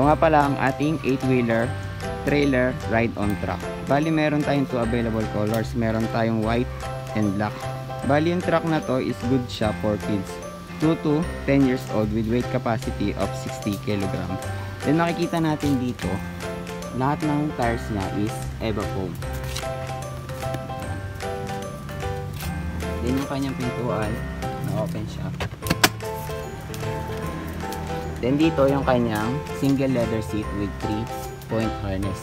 Ito nga pala ang ating 8-wheeler trailer ride-on truck. Bali meron tayong two available colors. Meron tayong white and black. Bali yung truck na to is good siya for kids. 2 to 10 years old with weight capacity of 60 kg. Then makikita natin dito, lahat ng tires niya is EVA foam. Then yung kanyang pintuan, na-open siya. Then dito yung kanyang single leather seat with 3 point harness.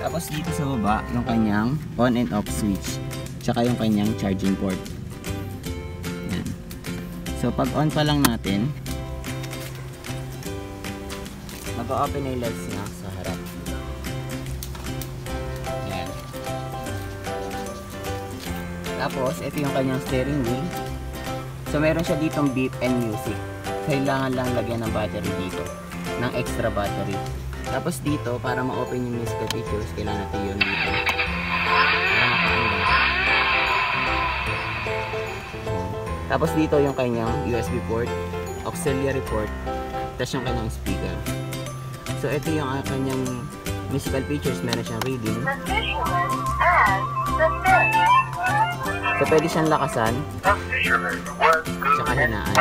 Tapos dito sa baba, yung kanyang on and off switch. Tsaka yung kanyang charging port. Yan. So pag on pa lang natin, mag-open na yung lights niya sa harap. Yan. Tapos, ito yung kanyang steering wheel. So meron siya ditong beep and music. Kailangan lang lagyan ng battery dito. Ng extra battery. Tapos dito, para ma-open yung musical features, kailangan natin yun dito. Para makaanda. Tapos dito yung kanyang USB port, auxiliary port, tapos yung kanyang speaker. So ito yung uh, kanyang musical features, meron siyang reading. So pwede siyang lakasan, tsaka hinaan.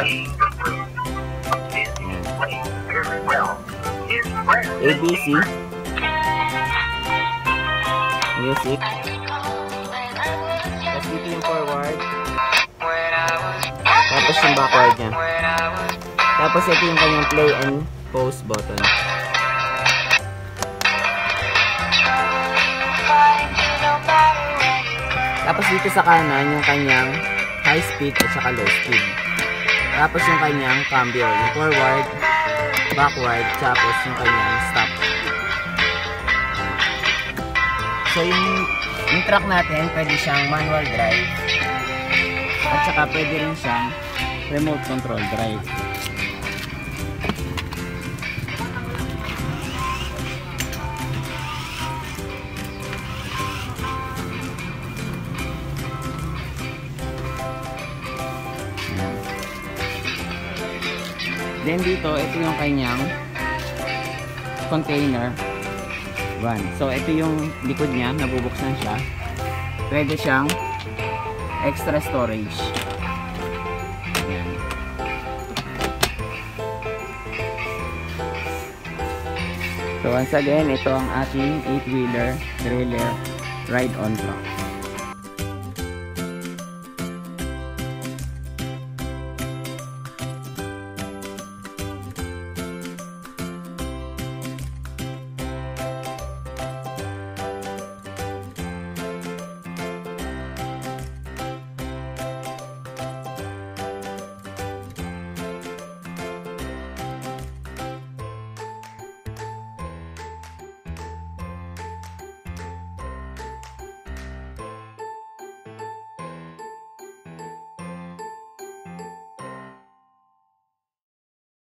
ABC Music. Tapos dito yung forward. Tapos yung backward niya. Tapos ito yung kanyang play and pause button dito sa kanan yung kanyang high speed at saka low speed. Tapos yung kanyang cambio Yung forward backward tapos yung kanyang stop. So yung, yung truck natin pwede siyang manual drive. At saka pwede rin siyang remote control drive Then dito, ito yung kanyang container. One. So ito yung likod niya, nabubuksan siya. Pwede siyang extra storage. Ayan. So once again, ito ang ating 8-wheeler trailer ride-on truck.